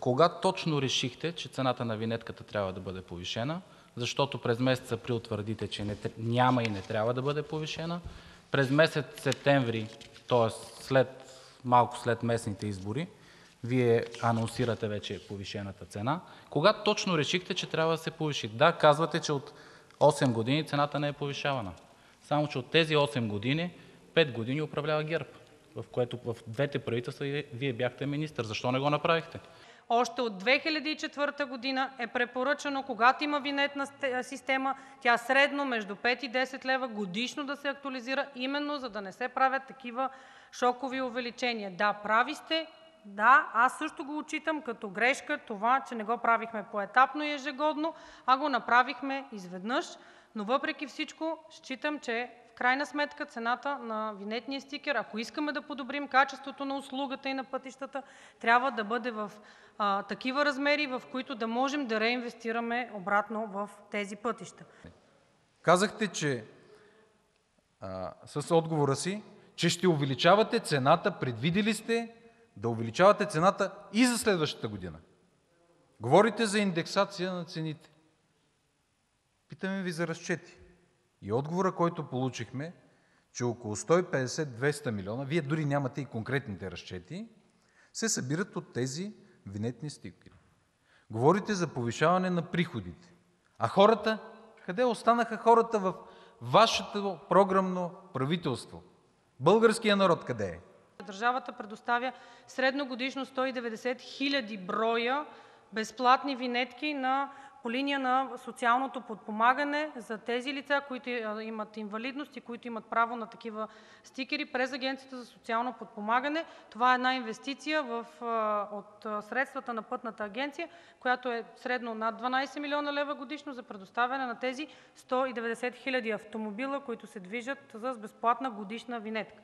Кога точно решихте, че цената на винетката трябва да бъде повишена? Защото през месец април твърдите, че няма и не трябва да бъде повишена. През месец септември, т.е. след, малко след местните избори, вие анонсирате вече повишената цена. Кога точно решихте, че трябва да се повиши? Да, казвате, че от 8 години цената не е повишавана. Само че от тези 8 години 5 години управлява ГЕРБ, в което в двете правителства вие бяхте министър. Защо не го направихте? Още от 2004 година е препоръчано, когато има винетна система, тя средно между 5 и 10 лева годишно да се актуализира, именно за да не се правят такива шокови увеличения. Да, прави сте. Да, аз също го отчитам като грешка това, че не го правихме поетапно и ежегодно, а го направихме изведнъж. Но въпреки всичко считам, че крайна сметка цената на винетния стикер, ако искаме да подобрим качеството на услугата и на пътищата, трябва да бъде в такива размери, в които да можем да реинвестираме обратно в тези пътища. Казахте, че с отговора си, че ще увеличавате цената, предвидели сте да увеличавате цената и за следващата година. Говорите за индексация на цените. Питаме Ви за разчети. И отговора, който получихме, че около 150-200 милиона, Вие дори нямате и конкретните разчети, се събират от тези винетни стикери. Говорите за повишаване на приходите. А хората? Къде останаха хората в Вашето програмно правителство? Българският народ къде е? Държавата предоставя средно годишно 190 хиляди броя безплатни винетки по линия на социалното подпомагане за тези лица, които имат инвалидност и които имат право на такива стикери през Агенцията за социално подпомагане. Това е една инвестиция от средствата на Пътната агенция, която е средно над 12 милиона лева годишно за предоставяне на тези 190 хиляди автомобила, които се движат с безплатна годишна винетка.